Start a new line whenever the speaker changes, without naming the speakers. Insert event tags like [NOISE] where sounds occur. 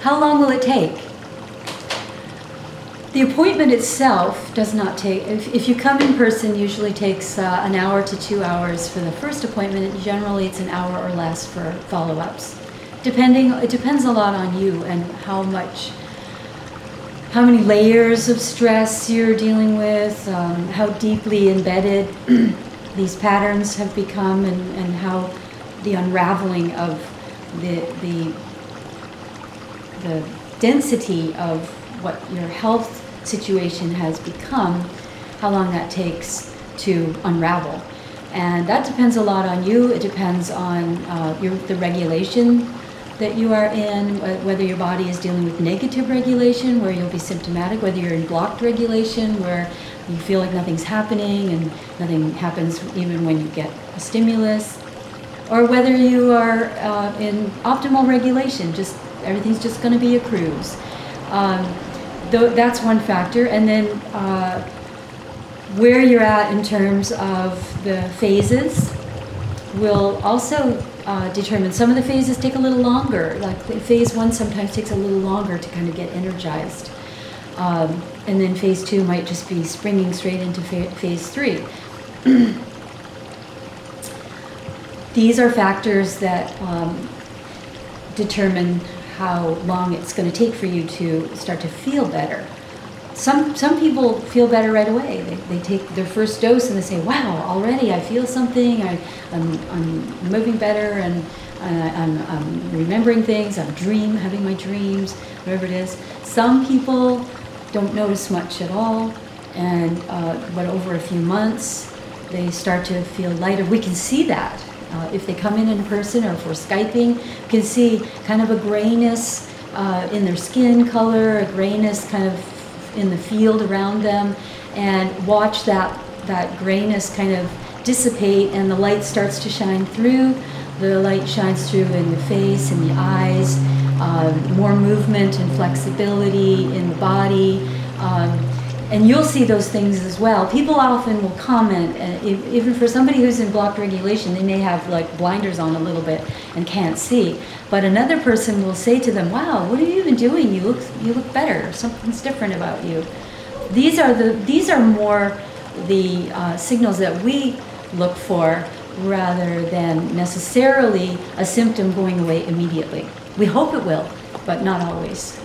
How long will it take? The appointment itself does not take, if, if you come in person, usually takes uh, an hour to two hours for the first appointment. Generally, it's an hour or less for follow ups. Depending, it depends a lot on you and how much, how many layers of stress you're dealing with, um, how deeply embedded [CLEARS THROAT] these patterns have become, and, and how the unraveling of the, the, the density of what your health situation has become, how long that takes to unravel. And that depends a lot on you. It depends on uh, your, the regulation that you are in, whether your body is dealing with negative regulation, where you'll be symptomatic, whether you're in blocked regulation, where you feel like nothing's happening and nothing happens even when you get a stimulus, or whether you are uh, in optimal regulation, just everything's just going to be a cruise. Um, that's one factor. And then uh, where you're at in terms of the phases will also uh, determine. Some of the phases take a little longer. Like phase one sometimes takes a little longer to kind of get energized. Um, and then phase two might just be springing straight into phase three. [CLEARS THROAT] These are factors that um, determine how long it's going to take for you to start to feel better. Some, some people feel better right away. They, they take their first dose and they say, wow, already I feel something, I, I'm, I'm moving better, and uh, I'm, I'm remembering things, I'm dream, having my dreams, whatever it is. Some people don't notice much at all, and uh, but over a few months, they start to feel lighter. We can see that uh, if they come in in person or we're Skyping, you can see kind of a grayness uh, in their skin color, a grayness kind of in the field around them, and watch that, that grayness kind of dissipate and the light starts to shine through. The light shines through in the face, in the eyes, uh, more movement and flexibility in the body. Um, and you'll see those things as well. People often will comment, and if, even for somebody who's in blocked regulation, they may have like blinders on a little bit and can't see. But another person will say to them, "Wow, what have you been doing? You look you look better. Something's different about you." These are the these are more the uh, signals that we look for rather than necessarily a symptom going away immediately. We hope it will, but not always.